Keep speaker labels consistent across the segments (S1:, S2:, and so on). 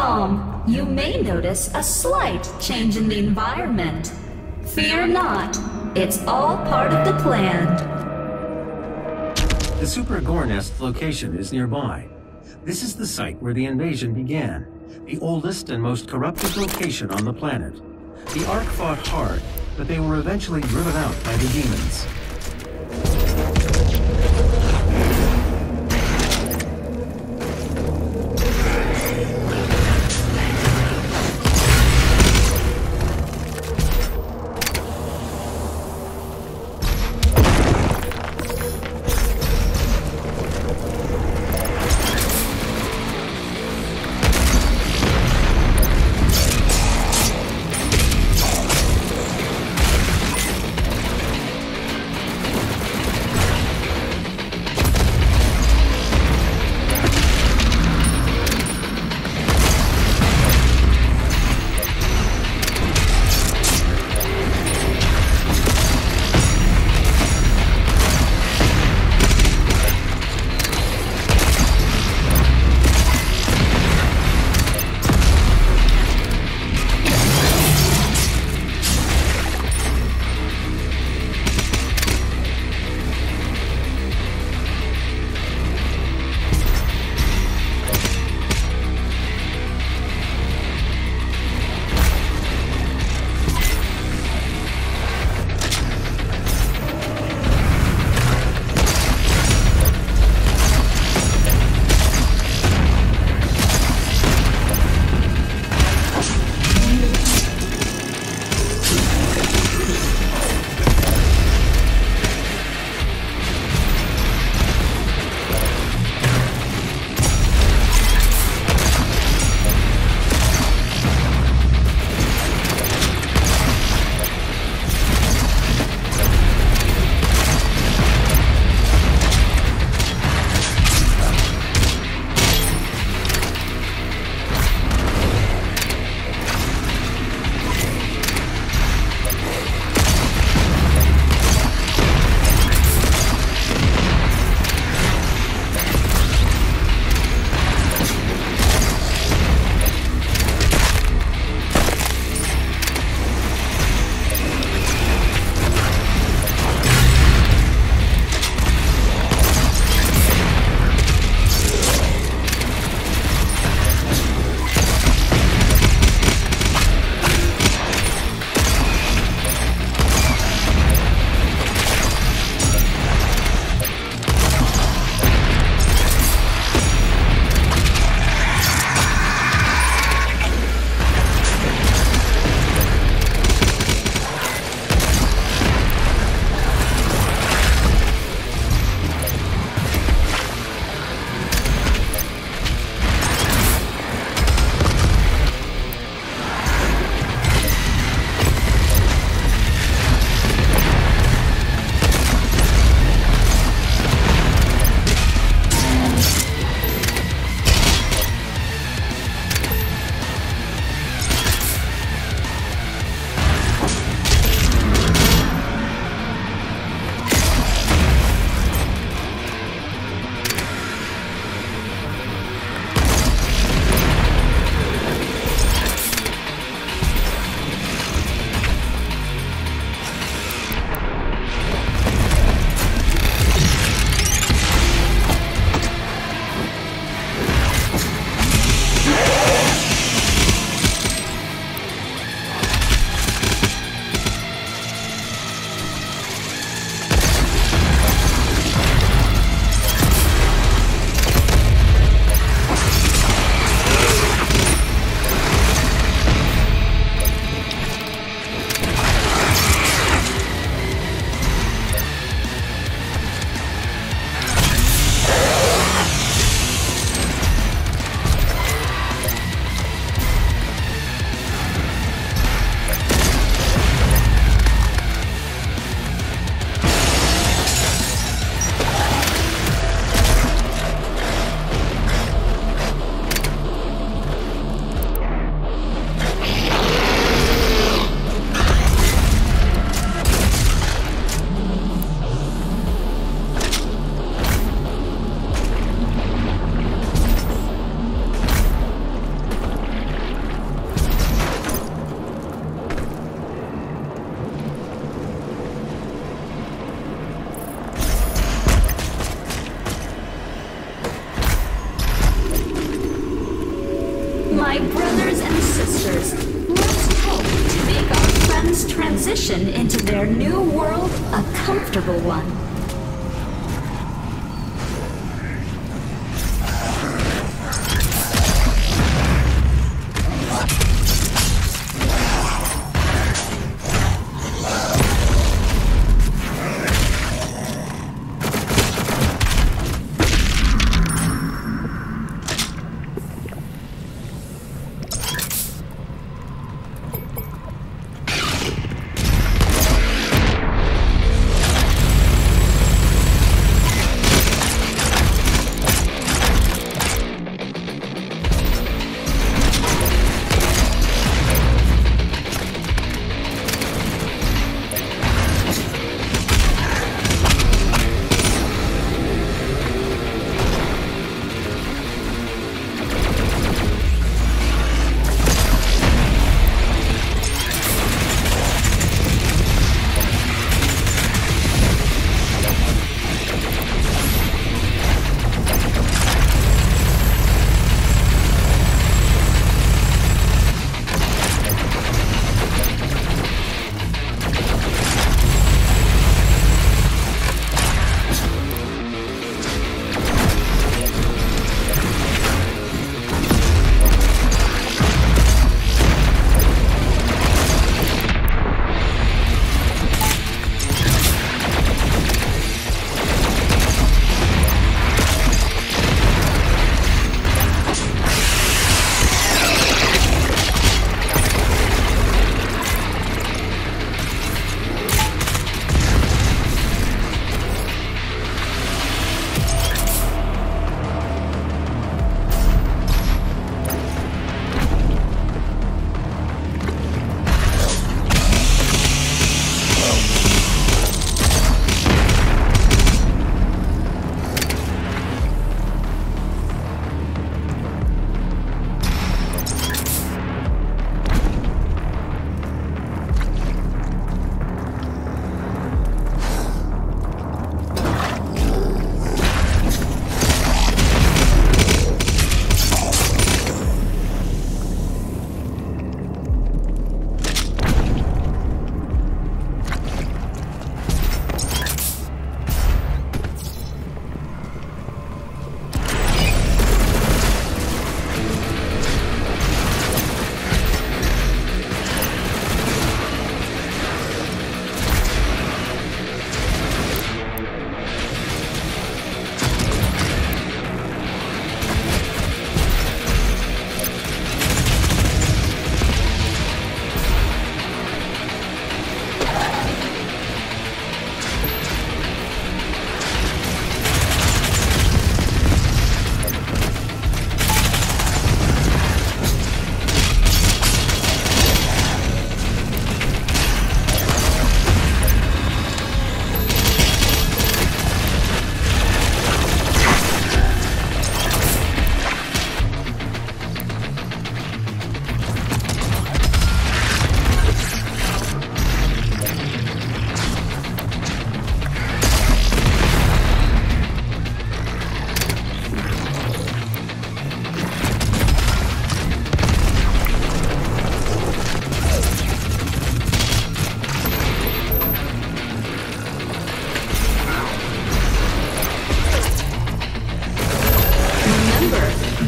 S1: calm, you may notice a slight change in the environment. Fear not, it's all part of the plan.
S2: The Super Gore Nest location is nearby. This is the site where the invasion began, the oldest and most corrupted location on the planet. The ARC fought hard, but they were eventually driven out by the demons.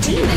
S1: Melting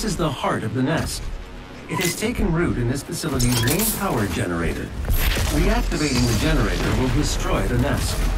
S2: This is the heart of the nest. It has taken root in this facility's main power generator. Reactivating the generator will destroy the nest.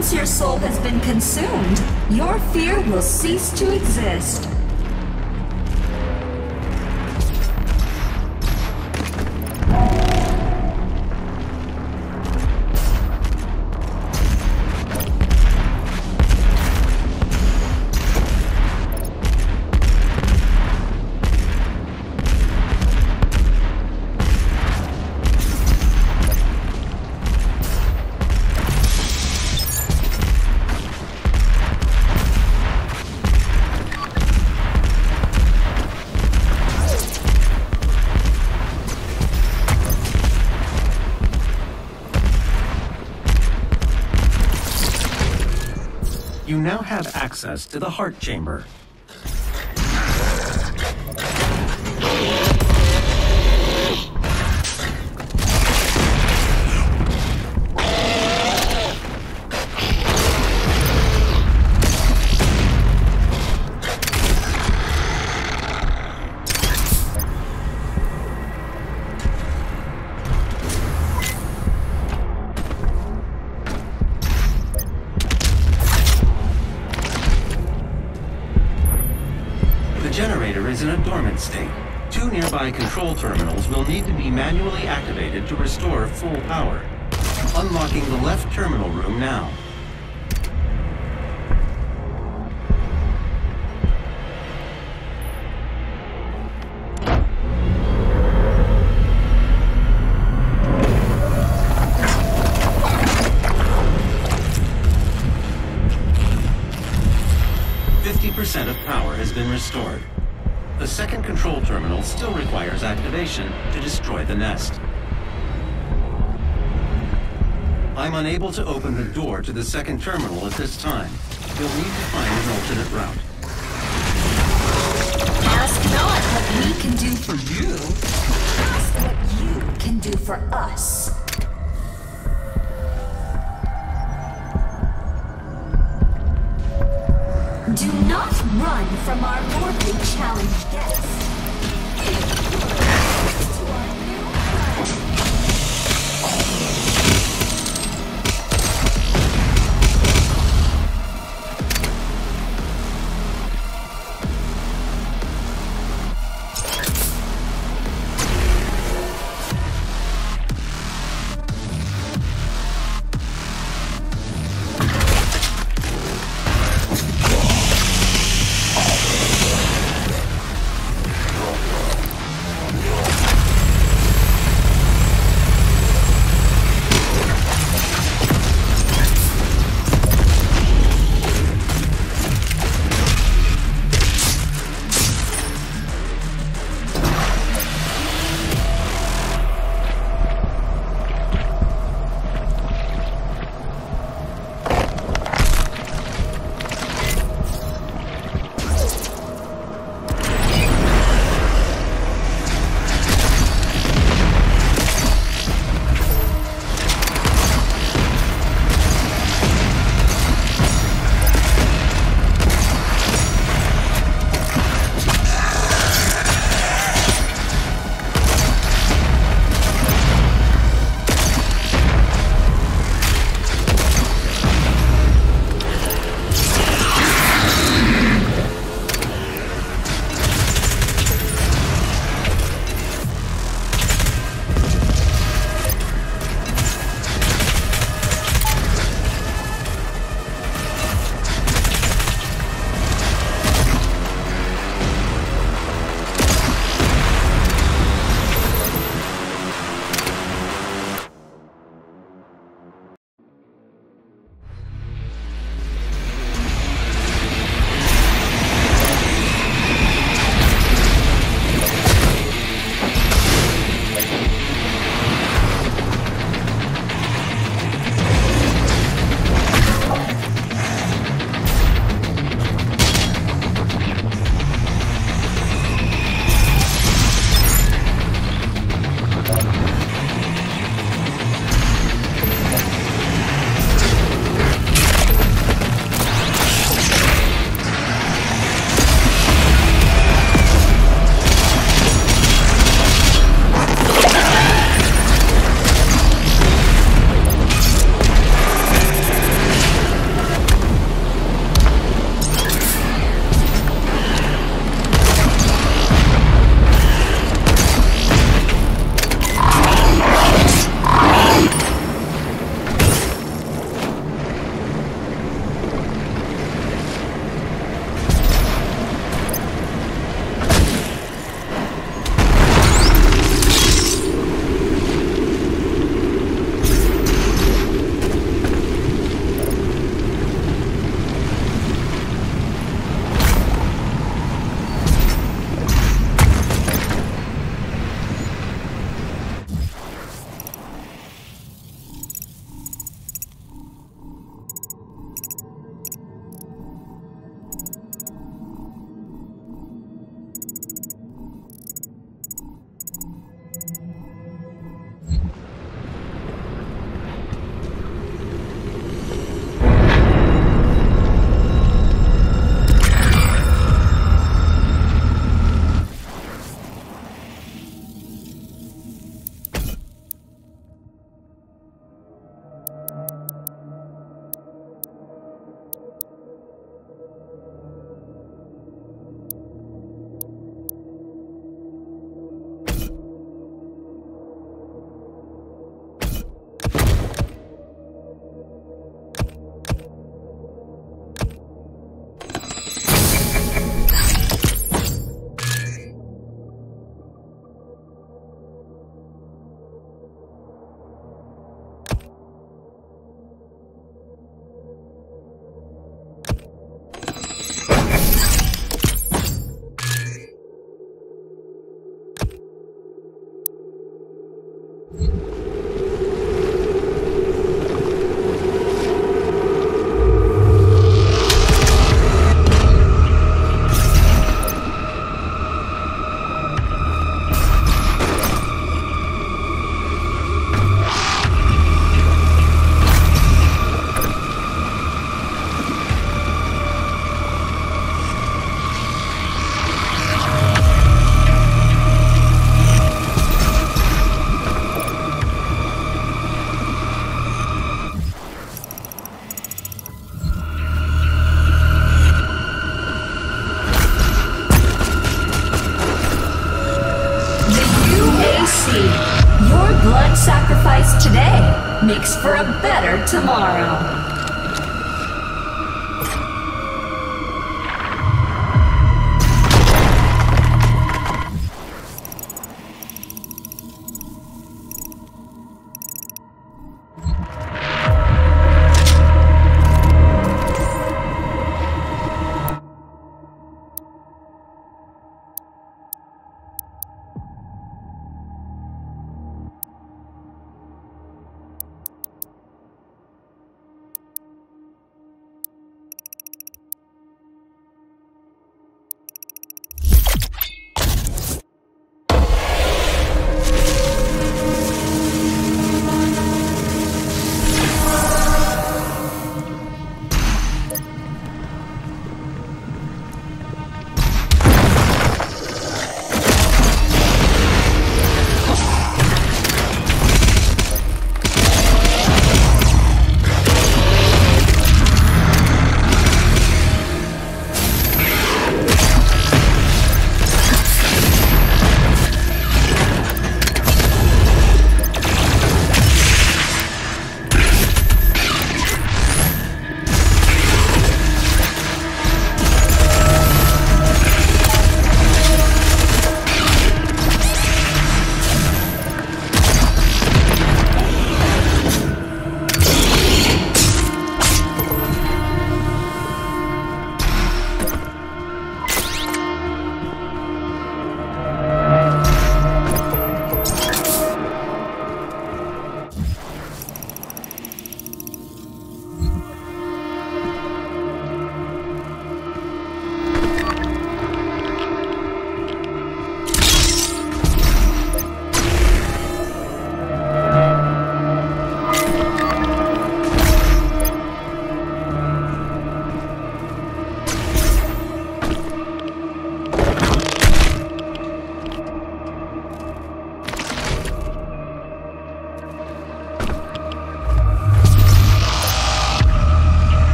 S1: Once your soul has been consumed, your fear will cease to exist.
S2: Have access to the heart chamber. ถู unable to open the door to the second terminal at this time. You'll need to find an alternate route.
S1: Ask not what we can do for you. Ask what you can do for us. Do not run from our mortal challenge guests.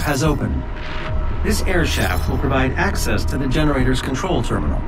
S2: Has opened. This air shaft will provide access to the generator's control terminal.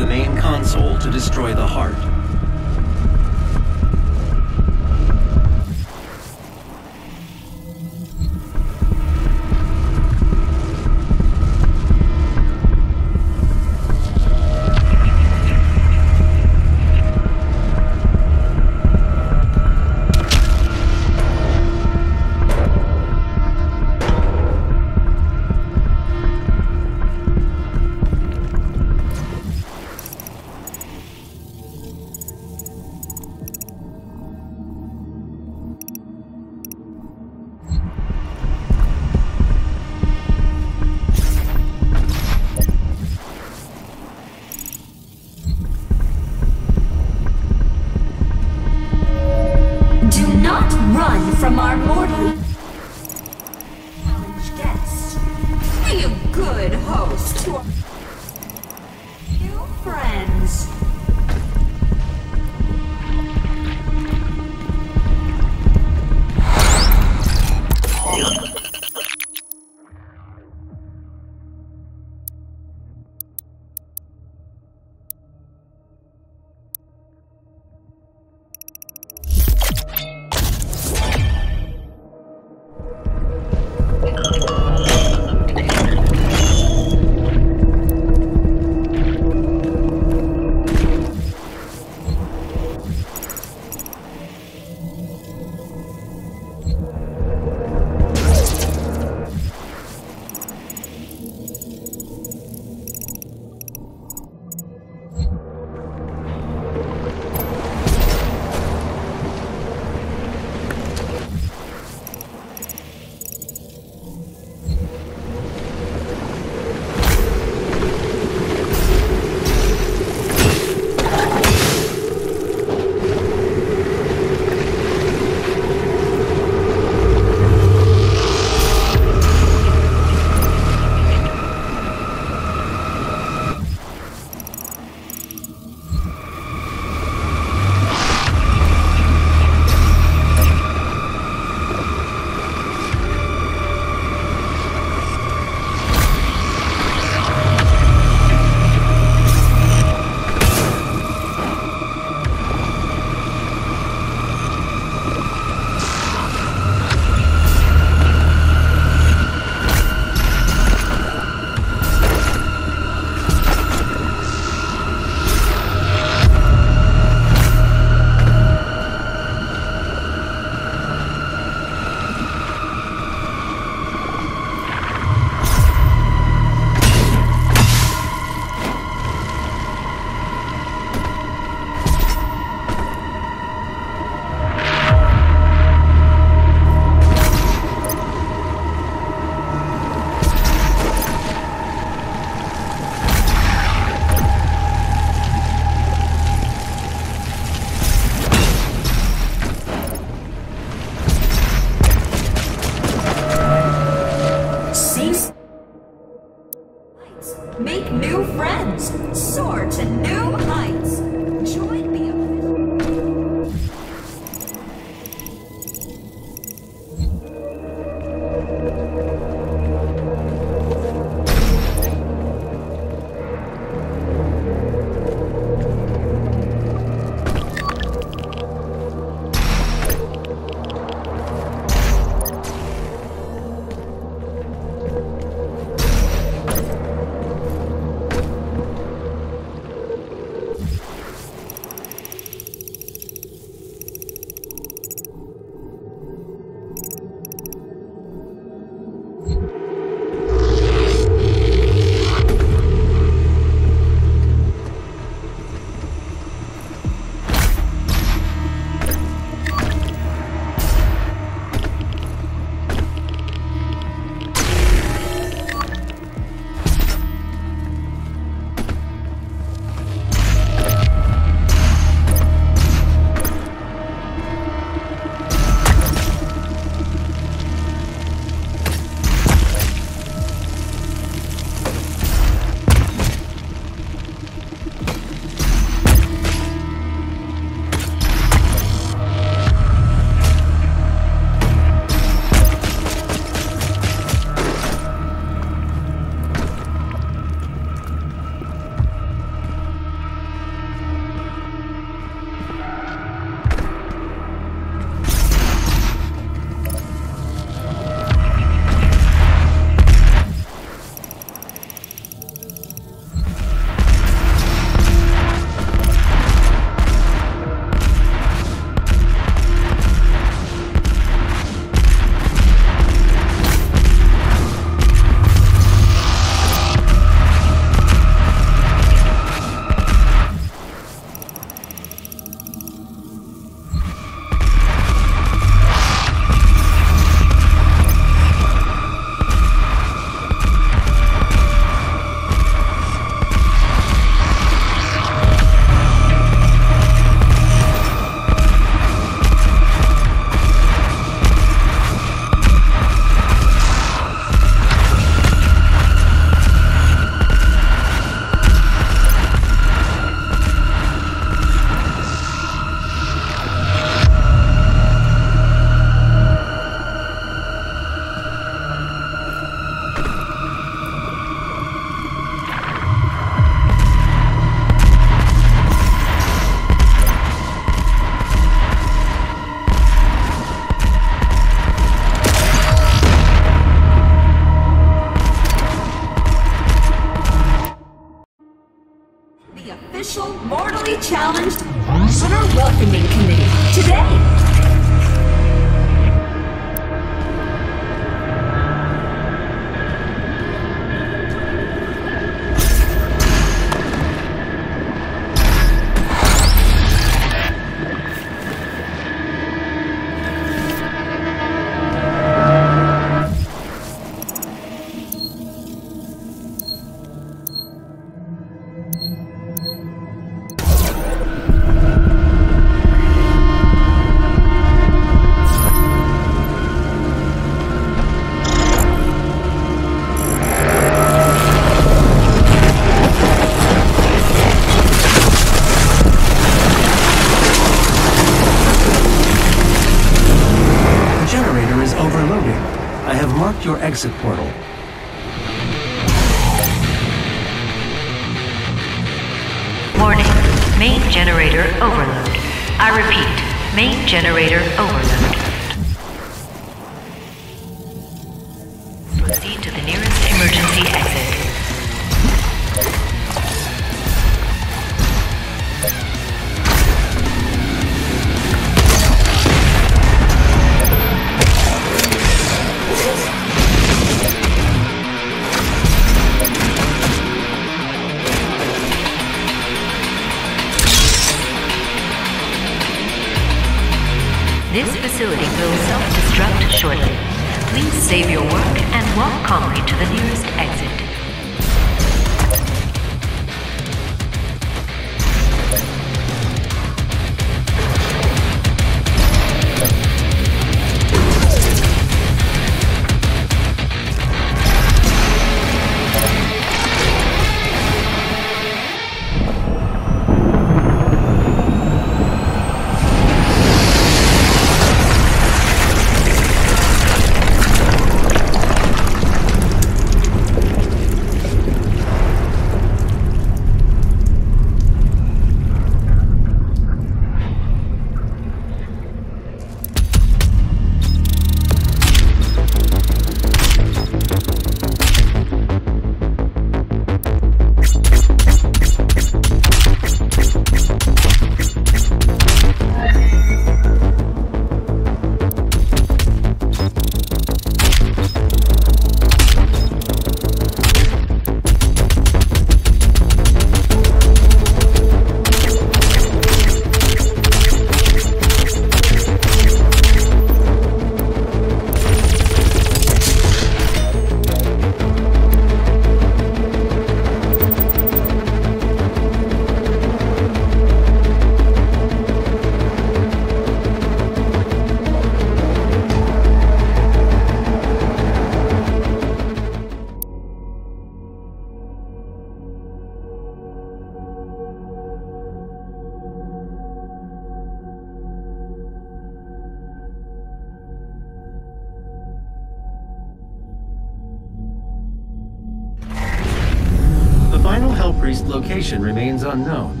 S2: Location remains unknown.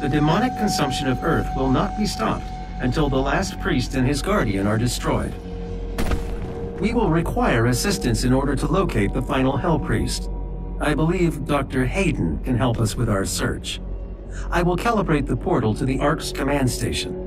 S2: The demonic consumption of Earth will not be stopped until the last priest and his guardian are destroyed. We will require assistance in order to locate the final Hell Priest. I believe Dr. Hayden can help us with our search. I will calibrate the portal to the ARC's command station.